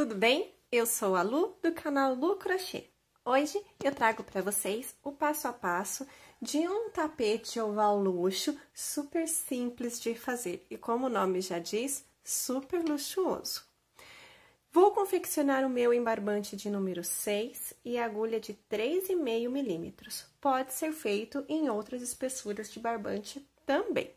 tudo bem? Eu sou a Lu, do canal Lu Crochê. Hoje eu trago para vocês o passo a passo de um tapete oval luxo super simples de fazer e, como o nome já diz, super luxuoso. Vou confeccionar o meu embarbante de número 6 e agulha de 3,5 milímetros. Pode ser feito em outras espessuras de barbante também.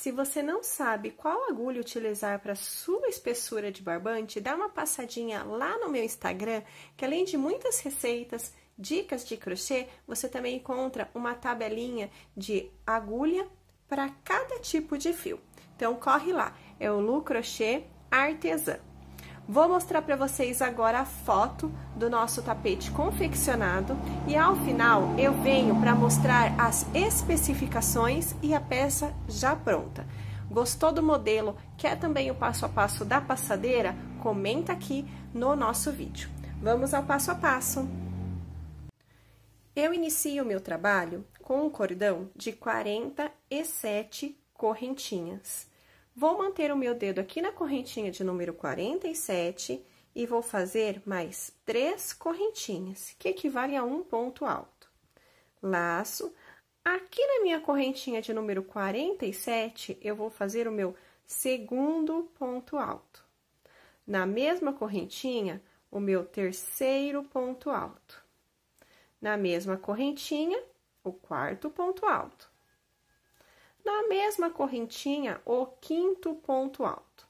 Se você não sabe qual agulha utilizar para sua espessura de barbante, dá uma passadinha lá no meu Instagram, que além de muitas receitas, dicas de crochê, você também encontra uma tabelinha de agulha para cada tipo de fio. Então, corre lá, é o Lu Crochê Artesã. Vou mostrar para vocês agora a foto do nosso tapete confeccionado e ao final eu venho para mostrar as especificações e a peça já pronta. Gostou do modelo? Quer também o passo a passo da passadeira? Comenta aqui no nosso vídeo. Vamos ao passo a passo. Eu inicio o meu trabalho com um cordão de 47 correntinhas. Vou manter o meu dedo aqui na correntinha de número 47 e vou fazer mais três correntinhas, que equivale a um ponto alto. Laço. Aqui na minha correntinha de número 47, eu vou fazer o meu segundo ponto alto. Na mesma correntinha, o meu terceiro ponto alto. Na mesma correntinha, o quarto ponto alto. Na mesma correntinha, o quinto ponto alto.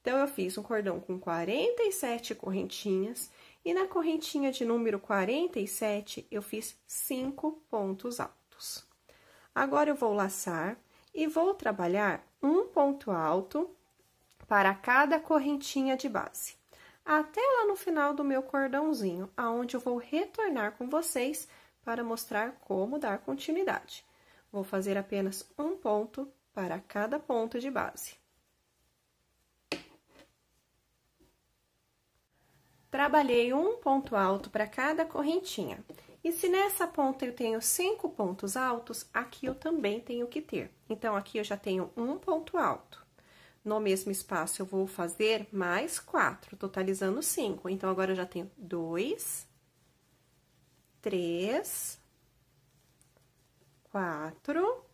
Então, eu fiz um cordão com 47 correntinhas e na correntinha de número 47, eu fiz cinco pontos altos. Agora, eu vou laçar e vou trabalhar um ponto alto para cada correntinha de base. Até lá no final do meu cordãozinho, aonde eu vou retornar com vocês para mostrar como dar continuidade. Vou fazer apenas um ponto para cada ponto de base. Trabalhei um ponto alto para cada correntinha. E se nessa ponta eu tenho cinco pontos altos, aqui eu também tenho que ter. Então, aqui eu já tenho um ponto alto. No mesmo espaço, eu vou fazer mais quatro, totalizando cinco. Então, agora eu já tenho dois, três, quatro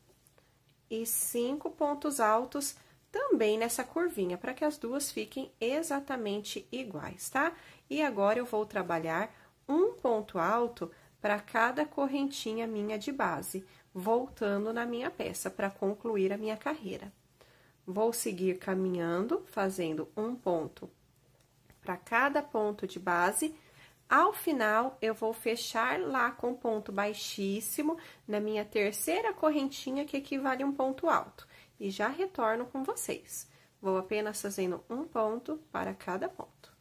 e cinco pontos altos também nessa curvinha, para que as duas fiquem exatamente iguais, tá? E agora, eu vou trabalhar um ponto alto para cada correntinha minha de base, voltando na minha peça para concluir a minha carreira. Vou seguir caminhando, fazendo um ponto para cada ponto de base, ao final, eu vou fechar lá com ponto baixíssimo na minha terceira correntinha, que equivale a um ponto alto. E já retorno com vocês. Vou apenas fazendo um ponto para cada ponto.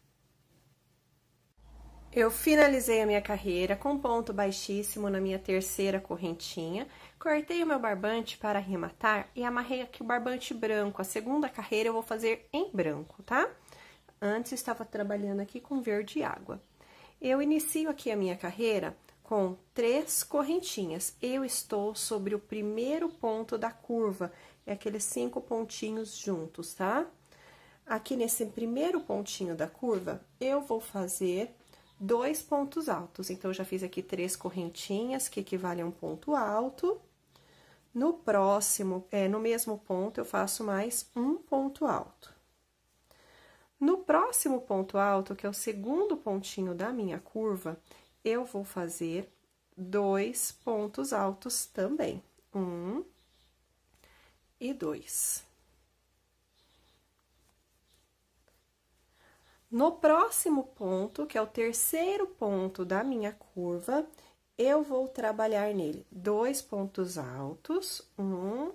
Eu finalizei a minha carreira com ponto baixíssimo na minha terceira correntinha, cortei o meu barbante para arrematar e amarrei aqui o barbante branco. A segunda carreira eu vou fazer em branco, tá? Antes estava trabalhando aqui com verde água. Eu inicio aqui a minha carreira com três correntinhas. Eu estou sobre o primeiro ponto da curva, é aqueles cinco pontinhos juntos, tá? Aqui nesse primeiro pontinho da curva, eu vou fazer dois pontos altos. Então, já fiz aqui três correntinhas, que equivalem a um ponto alto. No próximo, é, no mesmo ponto, eu faço mais um ponto alto. No próximo ponto alto, que é o segundo pontinho da minha curva, eu vou fazer dois pontos altos também. Um e dois. No próximo ponto, que é o terceiro ponto da minha curva, eu vou trabalhar nele dois pontos altos, um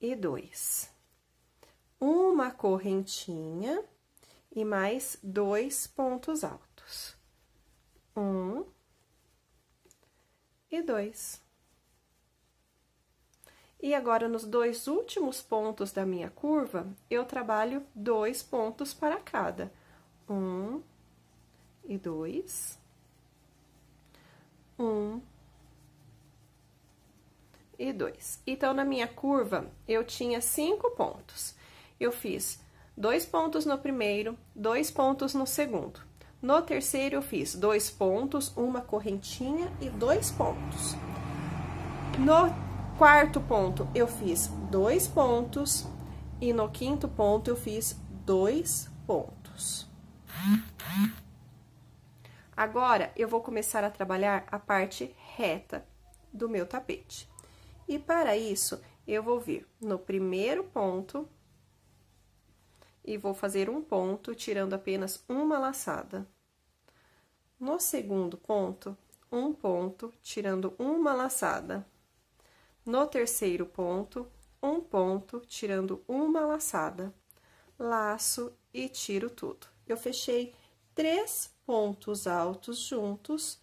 e dois uma correntinha e mais dois pontos altos. Um e dois. E agora, nos dois últimos pontos da minha curva, eu trabalho dois pontos para cada. Um e dois. Um e dois. Então, na minha curva, eu tinha cinco pontos. Eu fiz dois pontos no primeiro, dois pontos no segundo. No terceiro, eu fiz dois pontos, uma correntinha e dois pontos. No quarto ponto, eu fiz dois pontos e no quinto ponto, eu fiz dois pontos. Agora, eu vou começar a trabalhar a parte reta do meu tapete. E para isso, eu vou vir no primeiro ponto e vou fazer um ponto, tirando apenas uma laçada. No segundo ponto, um ponto, tirando uma laçada. No terceiro ponto, um ponto, tirando uma laçada. Laço e tiro tudo. Eu fechei três pontos altos juntos,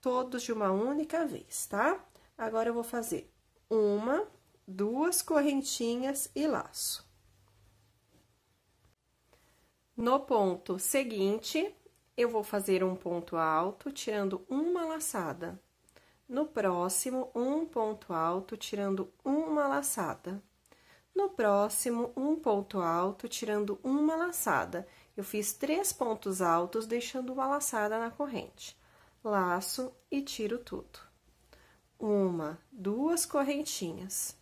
todos de uma única vez, tá? Agora, eu vou fazer uma, duas correntinhas e laço. No ponto seguinte, eu vou fazer um ponto alto, tirando uma laçada. No próximo, um ponto alto, tirando uma laçada. No próximo, um ponto alto, tirando uma laçada. Eu fiz três pontos altos, deixando uma laçada na corrente. Laço e tiro tudo. Uma, duas correntinhas.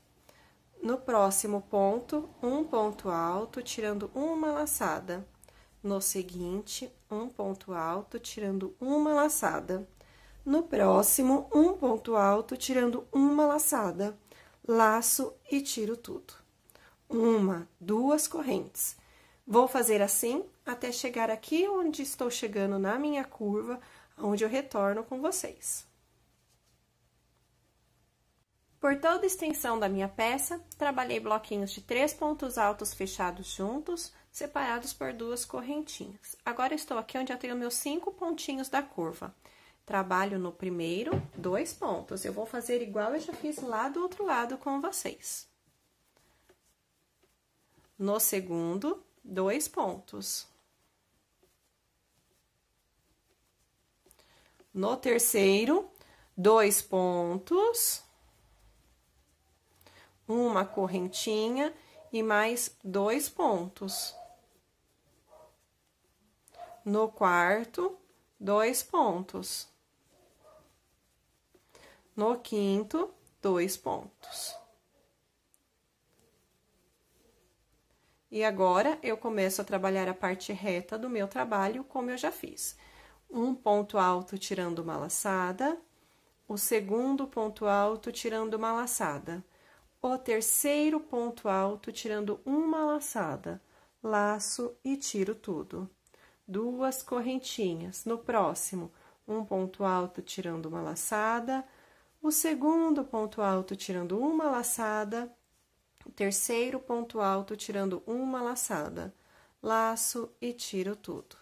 No próximo ponto, um ponto alto, tirando uma laçada no seguinte, um ponto alto, tirando uma laçada. No próximo, um ponto alto, tirando uma laçada. Laço e tiro tudo. Uma, duas correntes. Vou fazer assim até chegar aqui onde estou chegando na minha curva, onde eu retorno com vocês. Por toda a extensão da minha peça, trabalhei bloquinhos de três pontos altos fechados juntos, separados por duas correntinhas. Agora, estou aqui onde eu tenho meus cinco pontinhos da curva. Trabalho no primeiro, dois pontos. Eu vou fazer igual eu já fiz lá do outro lado com vocês. No segundo, dois pontos. No terceiro, dois pontos. Uma correntinha e mais dois pontos. No quarto, dois pontos. No quinto, dois pontos. E agora, eu começo a trabalhar a parte reta do meu trabalho, como eu já fiz. Um ponto alto tirando uma laçada, o segundo ponto alto tirando uma laçada, o terceiro ponto alto tirando uma laçada, laço e tiro tudo duas correntinhas. No próximo, um ponto alto tirando uma laçada, o segundo ponto alto tirando uma laçada, o terceiro ponto alto tirando uma laçada, laço e tiro tudo.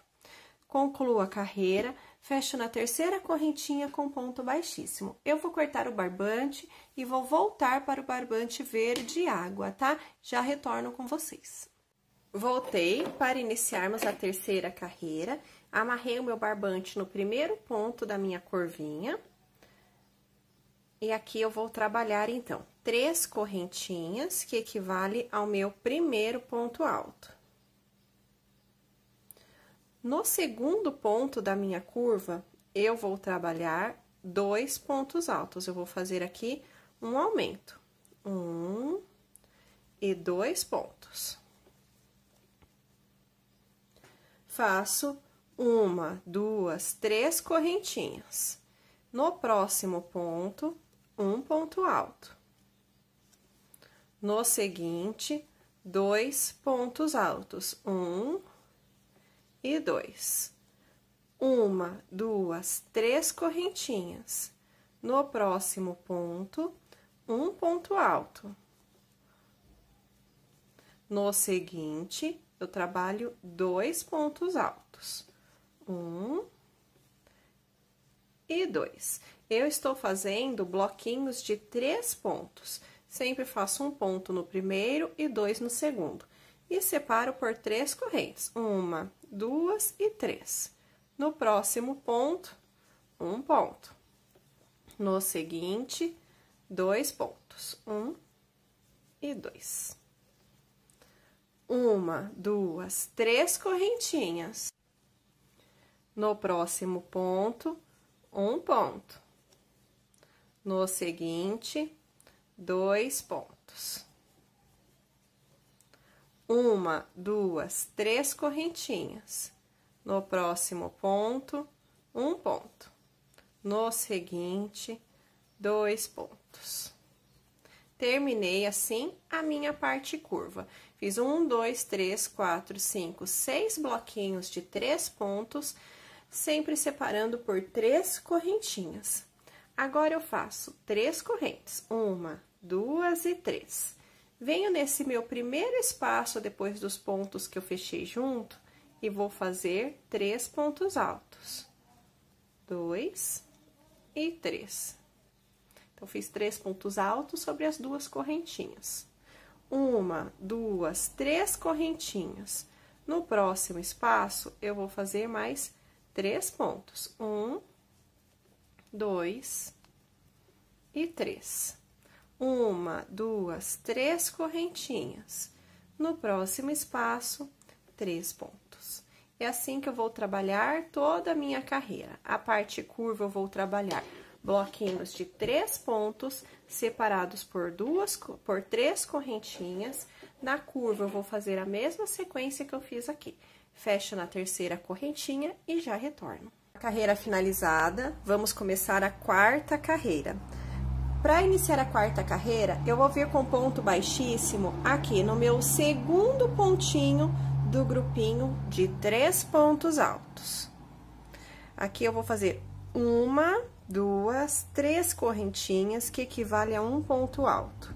Concluo a carreira, fecho na terceira correntinha com ponto baixíssimo. Eu vou cortar o barbante e vou voltar para o barbante verde água, tá? Já retorno com vocês. Voltei para iniciarmos a terceira carreira. Amarrei o meu barbante no primeiro ponto da minha curvinha. E aqui eu vou trabalhar, então, três correntinhas, que equivale ao meu primeiro ponto alto. No segundo ponto da minha curva, eu vou trabalhar dois pontos altos. Eu vou fazer aqui um aumento. Um e dois pontos. Faço uma, duas, três correntinhas. No próximo ponto, um ponto alto. No seguinte, dois pontos altos, um e dois. Uma, duas, três correntinhas. No próximo ponto, um ponto alto. No seguinte, eu trabalho dois pontos altos. Um e dois. Eu estou fazendo bloquinhos de três pontos. Sempre faço um ponto no primeiro e dois no segundo. E separo por três correntes. Uma, duas e três. No próximo ponto, um ponto. No seguinte, dois pontos. Um e dois uma, duas, três correntinhas. No próximo ponto, um ponto. No seguinte, dois pontos. Uma, duas, três correntinhas. No próximo ponto, um ponto. No seguinte, dois pontos. Terminei assim a minha parte curva. Fiz um, dois, três, quatro, cinco, seis bloquinhos de três pontos, sempre separando por três correntinhas. Agora, eu faço três correntes, uma, duas e três. Venho nesse meu primeiro espaço, depois dos pontos que eu fechei junto, e vou fazer três pontos altos. Dois e três. Então, fiz três pontos altos sobre as duas correntinhas uma, duas, três correntinhas. No próximo espaço, eu vou fazer mais três pontos. Um, dois e três. Uma, duas, três correntinhas. No próximo espaço, três pontos. É assim que eu vou trabalhar toda a minha carreira. A parte curva eu vou trabalhar bloquinhos de três pontos separados por duas, por três correntinhas. Na curva, eu vou fazer a mesma sequência que eu fiz aqui. Fecho na terceira correntinha e já retorno. Carreira finalizada, vamos começar a quarta carreira. Para iniciar a quarta carreira, eu vou vir com ponto baixíssimo aqui no meu segundo pontinho do grupinho de três pontos altos. Aqui eu vou fazer uma, duas, três correntinhas, que equivale a um ponto alto.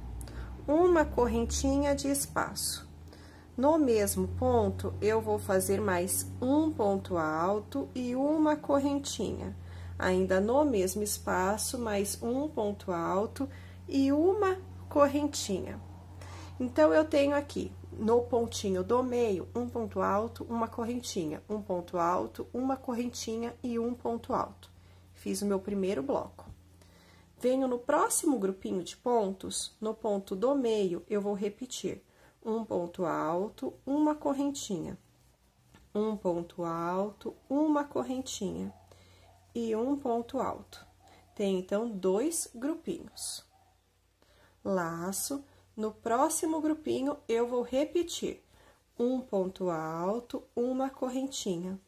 Uma correntinha de espaço. No mesmo ponto, eu vou fazer mais um ponto alto e uma correntinha. Ainda no mesmo espaço, mais um ponto alto e uma correntinha. Então, eu tenho aqui, no pontinho do meio, um ponto alto, uma correntinha, um ponto alto, uma correntinha e um ponto alto. Fiz o meu primeiro bloco. Venho no próximo grupinho de pontos, no ponto do meio, eu vou repetir um ponto alto, uma correntinha, um ponto alto, uma correntinha e um ponto alto. Tem, então, dois grupinhos. Laço, no próximo grupinho, eu vou repetir um ponto alto, uma correntinha,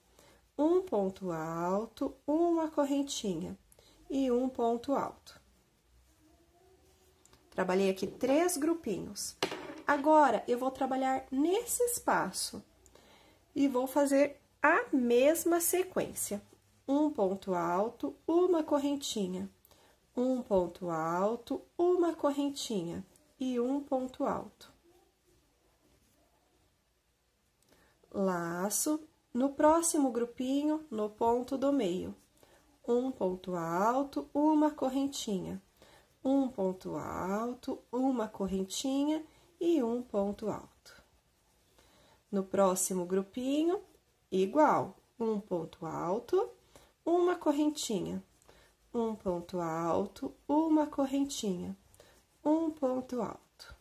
um ponto alto, uma correntinha e um ponto alto. Trabalhei aqui três grupinhos. Agora, eu vou trabalhar nesse espaço e vou fazer a mesma sequência. Um ponto alto, uma correntinha, um ponto alto, uma correntinha e um ponto alto. Laço, no próximo grupinho, no ponto do meio, um ponto alto, uma correntinha, um ponto alto, uma correntinha e um ponto alto. No próximo grupinho, igual, um ponto alto, uma correntinha, um ponto alto, uma correntinha, um ponto alto.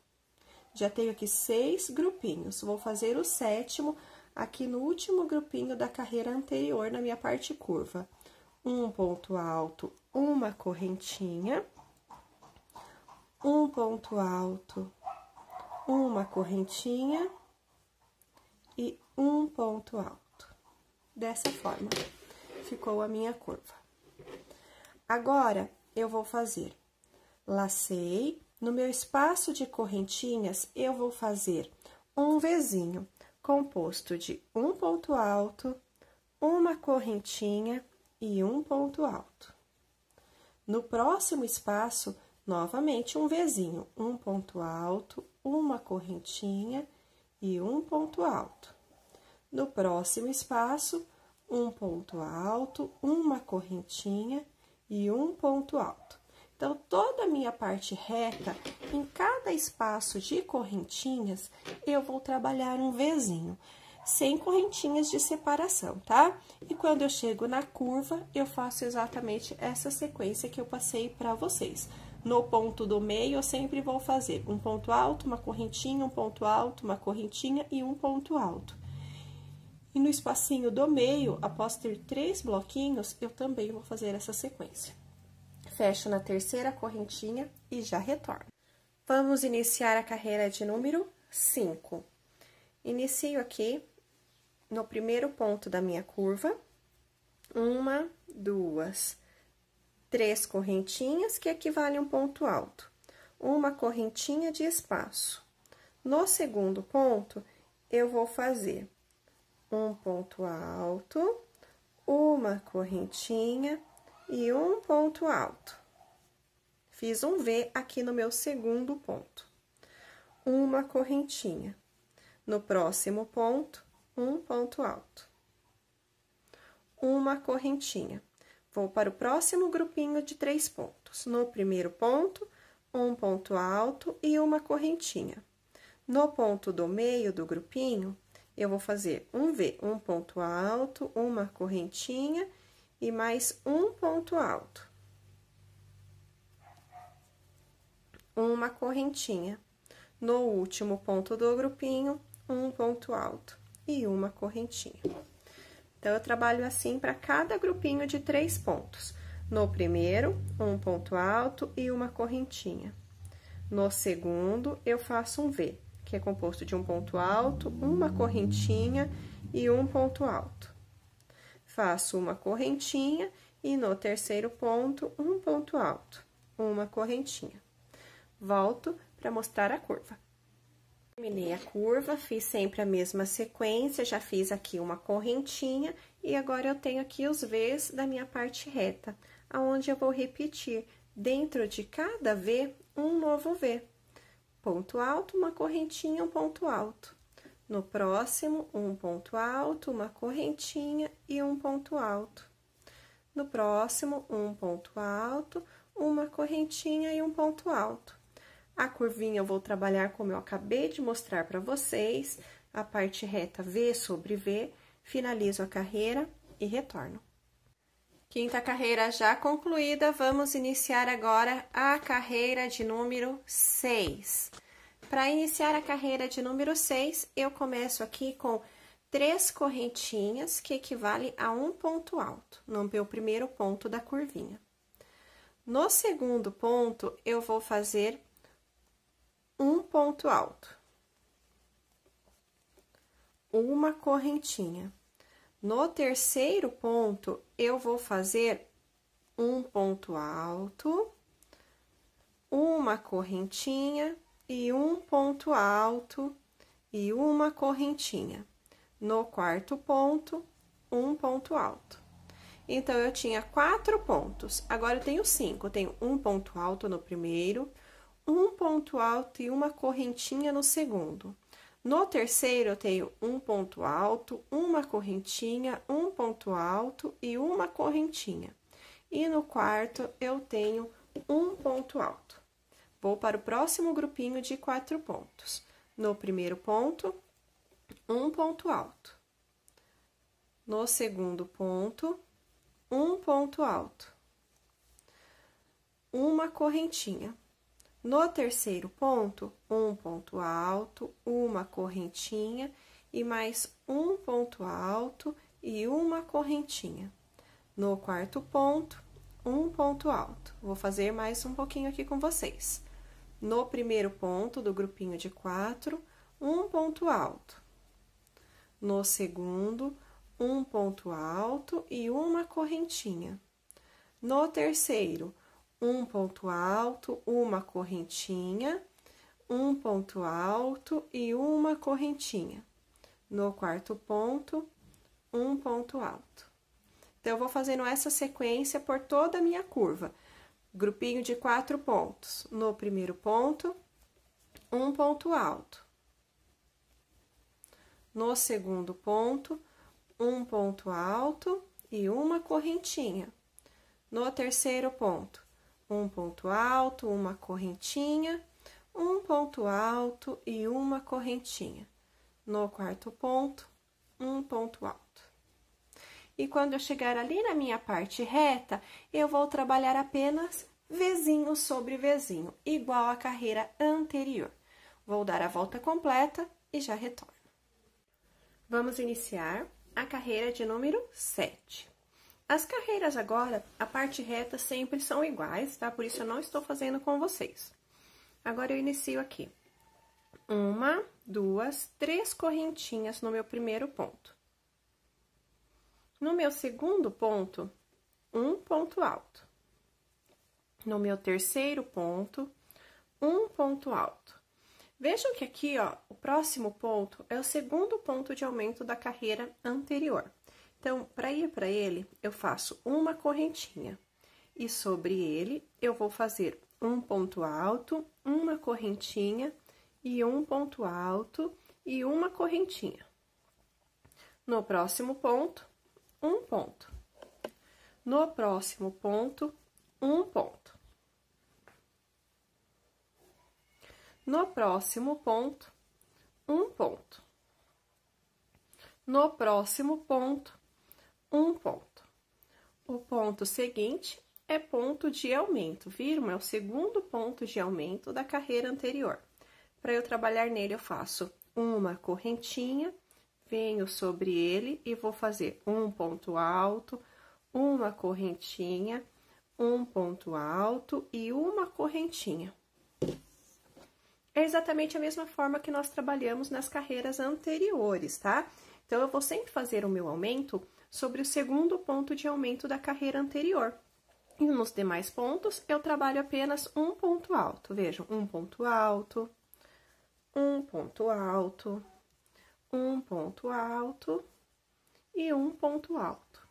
Já tenho aqui seis grupinhos, vou fazer o sétimo aqui no último grupinho da carreira anterior, na minha parte curva. Um ponto alto, uma correntinha, um ponto alto, uma correntinha e um ponto alto. Dessa forma, ficou a minha curva. Agora, eu vou fazer, lacei, no meu espaço de correntinhas, eu vou fazer um Vzinho composto de um ponto alto, uma correntinha e um ponto alto. No próximo espaço, novamente um Vzinho, um ponto alto, uma correntinha e um ponto alto. No próximo espaço, um ponto alto, uma correntinha e um ponto alto. Então, toda a minha parte reta, em cada espaço de correntinhas, eu vou trabalhar um Vzinho, sem correntinhas de separação, tá? E quando eu chego na curva, eu faço exatamente essa sequência que eu passei para vocês. No ponto do meio, eu sempre vou fazer um ponto alto, uma correntinha, um ponto alto, uma correntinha e um ponto alto. E no espacinho do meio, após ter três bloquinhos, eu também vou fazer essa sequência. Fecho na terceira correntinha e já retorno. Vamos iniciar a carreira de número 5. Inicio aqui no primeiro ponto da minha curva, uma, duas, três correntinhas, que equivale a um ponto alto, uma correntinha de espaço. No segundo ponto, eu vou fazer um ponto alto, uma correntinha e um ponto alto. Fiz um V aqui no meu segundo ponto. Uma correntinha. No próximo ponto, um ponto alto. Uma correntinha. Vou para o próximo grupinho de três pontos. No primeiro ponto, um ponto alto e uma correntinha. No ponto do meio do grupinho, eu vou fazer um V, um ponto alto, uma correntinha e mais um ponto alto. Uma correntinha. No último ponto do grupinho, um ponto alto e uma correntinha. Então, eu trabalho assim para cada grupinho de três pontos. No primeiro, um ponto alto e uma correntinha. No segundo, eu faço um V, que é composto de um ponto alto, uma correntinha e um ponto alto. Faço uma correntinha e no terceiro ponto, um ponto alto, uma correntinha. Volto para mostrar a curva. Terminei a curva, fiz sempre a mesma sequência, já fiz aqui uma correntinha e agora eu tenho aqui os V's da minha parte reta, aonde eu vou repetir dentro de cada V um novo V. Ponto alto, uma correntinha, um ponto alto. No próximo, um ponto alto, uma correntinha e um ponto alto. No próximo, um ponto alto, uma correntinha e um ponto alto. A curvinha eu vou trabalhar como eu acabei de mostrar para vocês, a parte reta V sobre V, finalizo a carreira e retorno. Quinta carreira já concluída, vamos iniciar agora a carreira de número 6. Para iniciar a carreira de número 6, eu começo aqui com três correntinhas, que equivale a um ponto alto, no meu primeiro ponto da curvinha. No segundo ponto, eu vou fazer um ponto alto, uma correntinha. No terceiro ponto, eu vou fazer um ponto alto, uma correntinha e um ponto alto e uma correntinha. No quarto ponto, um ponto alto. Então, eu tinha quatro pontos, agora eu tenho cinco. Eu tenho um ponto alto no primeiro, um ponto alto e uma correntinha no segundo. No terceiro, eu tenho um ponto alto, uma correntinha, um ponto alto e uma correntinha. E no quarto, eu tenho um ponto alto. Vou para o próximo grupinho de quatro pontos. No primeiro ponto, um ponto alto. No segundo ponto, um ponto alto. Uma correntinha. No terceiro ponto, um ponto alto, uma correntinha e mais um ponto alto e uma correntinha. No quarto ponto, um ponto alto. Vou fazer mais um pouquinho aqui com vocês. No primeiro ponto do grupinho de quatro, um ponto alto. No segundo, um ponto alto e uma correntinha. No terceiro, um ponto alto, uma correntinha, um ponto alto e uma correntinha. No quarto ponto, um ponto alto. Então, eu vou fazendo essa sequência por toda a minha curva. Grupinho de quatro pontos. No primeiro ponto, um ponto alto. No segundo ponto, um ponto alto e uma correntinha. No terceiro ponto, um ponto alto, uma correntinha, um ponto alto e uma correntinha. No quarto ponto, um ponto alto. E quando eu chegar ali na minha parte reta, eu vou trabalhar apenas Vzinho sobre Vzinho, igual à carreira anterior. Vou dar a volta completa e já retorno. Vamos iniciar a carreira de número 7. As carreiras agora, a parte reta sempre são iguais, tá? Por isso eu não estou fazendo com vocês. Agora eu inicio aqui. Uma, duas, três correntinhas no meu primeiro ponto. No meu segundo ponto, um ponto alto. No meu terceiro ponto, um ponto alto. Vejam que aqui, ó, o próximo ponto é o segundo ponto de aumento da carreira anterior. Então, para ir para ele, eu faço uma correntinha. E sobre ele, eu vou fazer um ponto alto, uma correntinha e um ponto alto e uma correntinha. No próximo ponto, um ponto. No próximo ponto, um ponto. No próximo ponto, um ponto. No próximo ponto, um ponto. O ponto seguinte é ponto de aumento, viram? É o segundo ponto de aumento da carreira anterior. Para eu trabalhar nele, eu faço uma correntinha, venho sobre ele e vou fazer um ponto alto, uma correntinha, um ponto alto e uma correntinha. É exatamente a mesma forma que nós trabalhamos nas carreiras anteriores, tá? Então, eu vou sempre fazer o meu aumento sobre o segundo ponto de aumento da carreira anterior. E nos demais pontos, eu trabalho apenas um ponto alto. Vejam, um ponto alto, um ponto alto, um ponto alto e um ponto alto.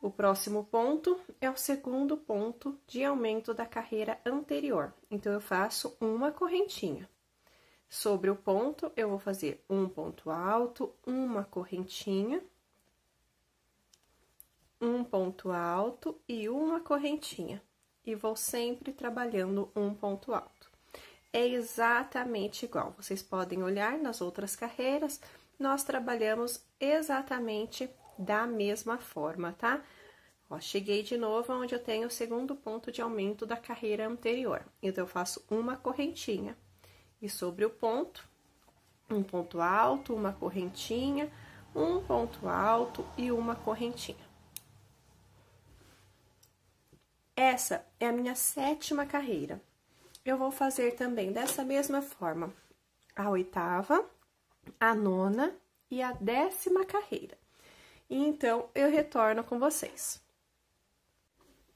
O próximo ponto é o segundo ponto de aumento da carreira anterior. Então, eu faço uma correntinha. Sobre o ponto, eu vou fazer um ponto alto, uma correntinha um ponto alto e uma correntinha. E vou sempre trabalhando um ponto alto. É exatamente igual. Vocês podem olhar nas outras carreiras, nós trabalhamos exatamente da mesma forma, tá? Ó, cheguei de novo onde eu tenho o segundo ponto de aumento da carreira anterior. Então, eu faço uma correntinha. E sobre o ponto, um ponto alto, uma correntinha, um ponto alto e uma correntinha. Essa é a minha sétima carreira. Eu vou fazer também dessa mesma forma a oitava, a nona e a décima carreira. Então, eu retorno com vocês.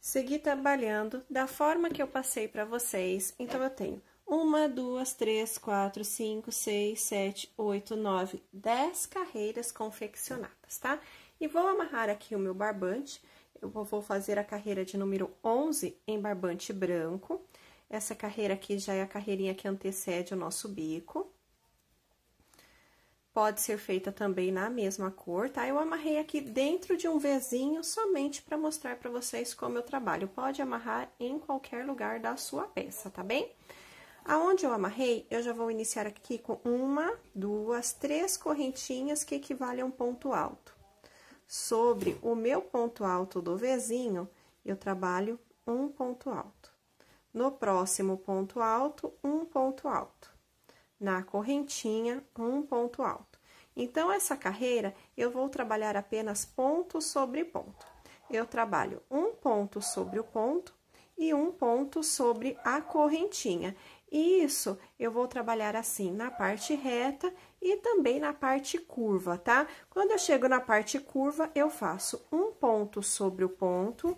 Segui trabalhando da forma que eu passei para vocês. Então, eu tenho uma, duas, três, quatro, cinco, seis, sete, oito, nove, dez carreiras confeccionadas, tá? E vou amarrar aqui o meu barbante eu vou fazer a carreira de número 11 em barbante branco. Essa carreira aqui já é a carreirinha que antecede o nosso bico. Pode ser feita também na mesma cor, tá? Eu amarrei aqui dentro de um Vzinho somente para mostrar para vocês como eu trabalho. Pode amarrar em qualquer lugar da sua peça, tá bem? Aonde eu amarrei, eu já vou iniciar aqui com uma, duas, três correntinhas que equivalem a um ponto alto sobre o meu ponto alto do Vzinho, eu trabalho um ponto alto. No próximo ponto alto, um ponto alto. Na correntinha, um ponto alto. Então, essa carreira, eu vou trabalhar apenas ponto sobre ponto. Eu trabalho um ponto sobre o ponto e um ponto sobre a correntinha. Isso eu vou trabalhar assim na parte reta e também na parte curva, tá? Quando eu chego na parte curva, eu faço um ponto sobre o ponto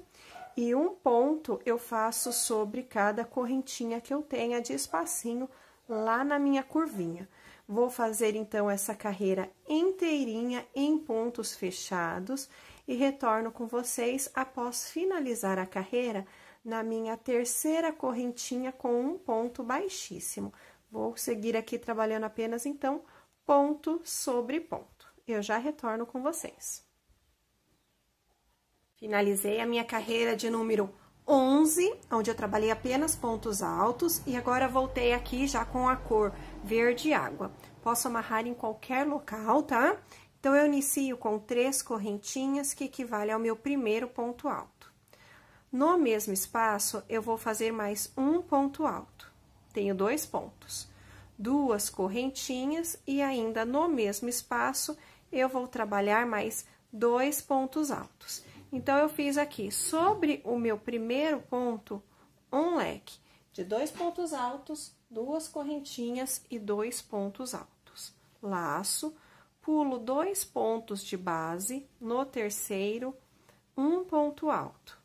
e um ponto eu faço sobre cada correntinha que eu tenha de espacinho lá na minha curvinha. Vou fazer então essa carreira inteirinha em pontos fechados e retorno com vocês após finalizar a carreira na minha terceira correntinha com um ponto baixíssimo. Vou seguir aqui trabalhando apenas, então, ponto sobre ponto. Eu já retorno com vocês. Finalizei a minha carreira de número 11, onde eu trabalhei apenas pontos altos, e agora voltei aqui já com a cor verde água. Posso amarrar em qualquer local, tá? Então, eu inicio com três correntinhas, que equivale ao meu primeiro ponto alto. No mesmo espaço, eu vou fazer mais um ponto alto. Tenho dois pontos. Duas correntinhas e ainda no mesmo espaço, eu vou trabalhar mais dois pontos altos. Então, eu fiz aqui, sobre o meu primeiro ponto, um leque de dois pontos altos, duas correntinhas e dois pontos altos. Laço, pulo dois pontos de base, no terceiro, um ponto alto.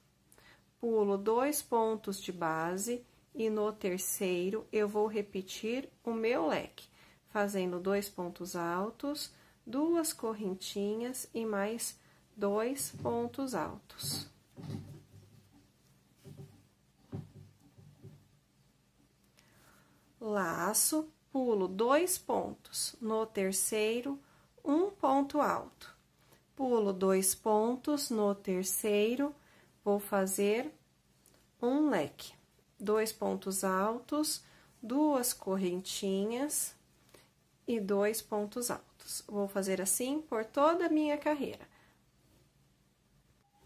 Pulo dois pontos de base e no terceiro eu vou repetir o meu leque, fazendo dois pontos altos, duas correntinhas e mais dois pontos altos. Laço, pulo dois pontos, no terceiro, um ponto alto. Pulo dois pontos, no terceiro, vou fazer um leque. Dois pontos altos, duas correntinhas e dois pontos altos. Vou fazer assim por toda a minha carreira.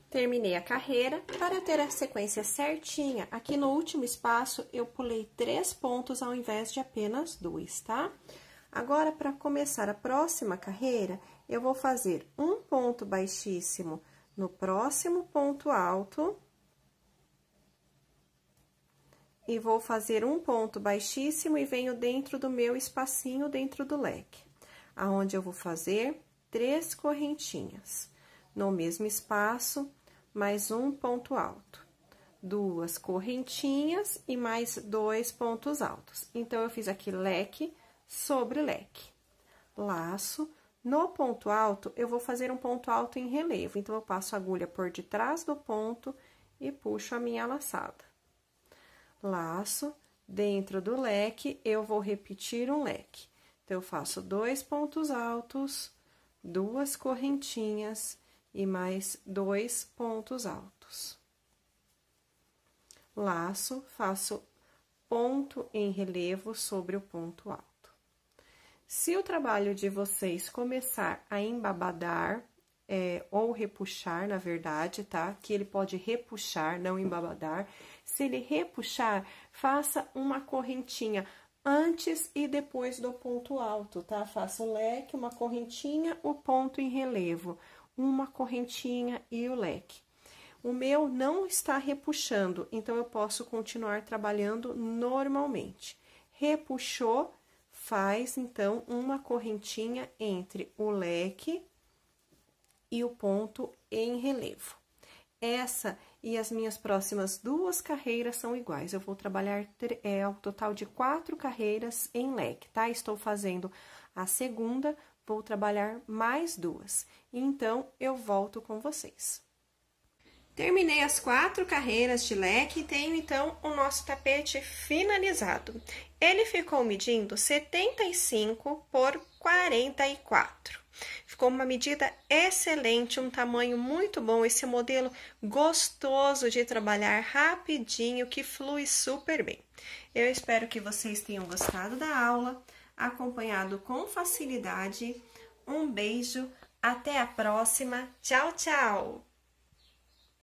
Terminei a carreira. Para ter a sequência certinha, aqui no último espaço, eu pulei três pontos ao invés de apenas dois, tá? Agora, para começar a próxima carreira, eu vou fazer um ponto baixíssimo no próximo ponto alto. E vou fazer um ponto baixíssimo e venho dentro do meu espacinho dentro do leque, aonde eu vou fazer três correntinhas. No mesmo espaço, mais um ponto alto. Duas correntinhas e mais dois pontos altos. Então, eu fiz aqui leque sobre leque. Laço. No ponto alto, eu vou fazer um ponto alto em relevo. Então, eu passo a agulha por detrás do ponto e puxo a minha laçada. Laço. Dentro do leque, eu vou repetir um leque. Então, eu faço dois pontos altos, duas correntinhas e mais dois pontos altos. Laço, faço ponto em relevo sobre o ponto alto. Se o trabalho de vocês começar a embabadar, é, ou repuxar, na verdade, tá? Que ele pode repuxar, não embabadar. Se ele repuxar, faça uma correntinha antes e depois do ponto alto, tá? Faça o leque, uma correntinha, o ponto em relevo uma correntinha e o leque. O meu não está repuxando, então eu posso continuar trabalhando normalmente. Repuxou, faz então uma correntinha entre o leque e o ponto em relevo. Essa e as minhas próximas duas carreiras são iguais. Eu vou trabalhar é, ao total de quatro carreiras em leque, tá? Estou fazendo a segunda vou trabalhar mais duas. Então, eu volto com vocês. Terminei as quatro carreiras de leque e tenho, então, o nosso tapete finalizado. Ele ficou medindo 75 por 44. Ficou uma medida excelente, um tamanho muito bom, esse modelo gostoso de trabalhar, rapidinho, que flui super bem. Eu espero que vocês tenham gostado da aula acompanhado com facilidade. Um beijo, até a próxima. Tchau, tchau!